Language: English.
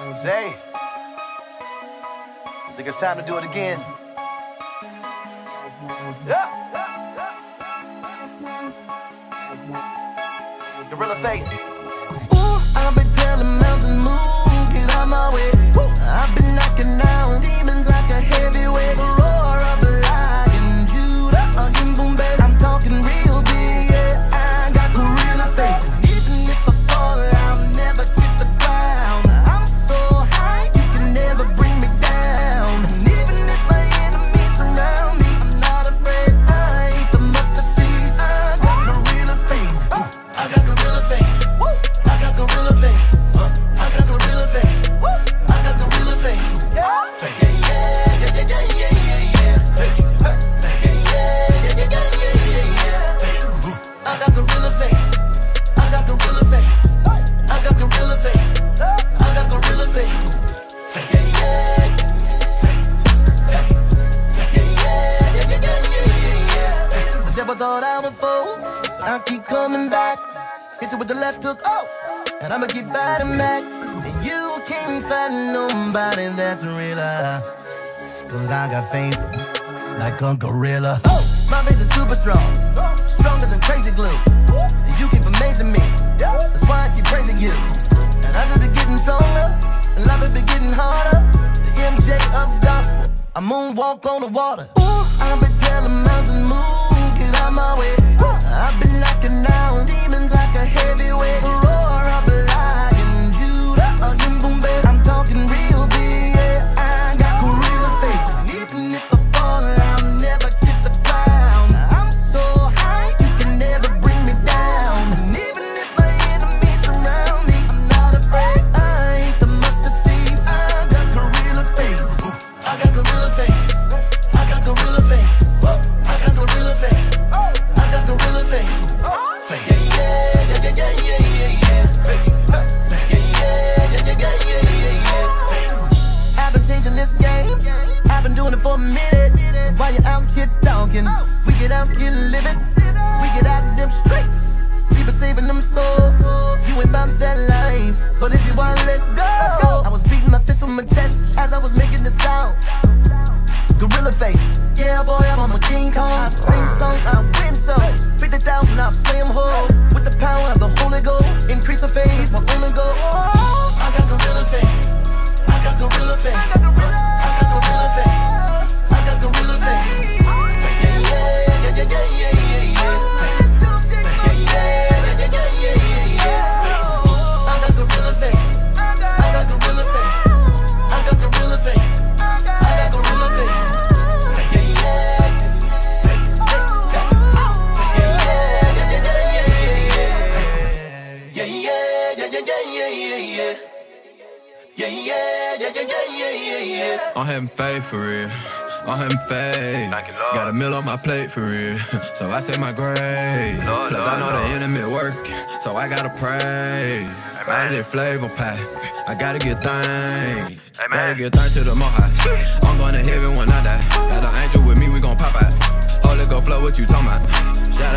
Say, I think it's time to do it again. Yeah. Gorilla Faith. Ooh, I've been Hit you with the left hook, oh, and I'ma keep fighting back. And you can't find nobody that's realer. Cause I got faith like a gorilla. Oh, my faith is super strong, stronger than crazy glue. And you keep amazing me, that's why I keep praising you. And I just be getting stronger, and life has been getting harder. The MJ of gospel, I moonwalk on the water. Ooh, I've doing it for a minute. While you out here talking, we get out here living. We get out them streets. We been saving them souls. You ain't about that Yeah, yeah, yeah, yeah, yeah, yeah, yeah, yeah. I'm having faith for real. I'm having faith. Thank you, Got a meal on my plate for real. So I say my grave. Lord, Plus I know Lord. the enemy work. So I gotta pray. I need flavor pack. I gotta get thanks. Amen. Gotta get thanks to the Most High. I'm going to heaven when I die. Got an angel with me, we gon' pop out. Holy go flow, what you talking about? Shout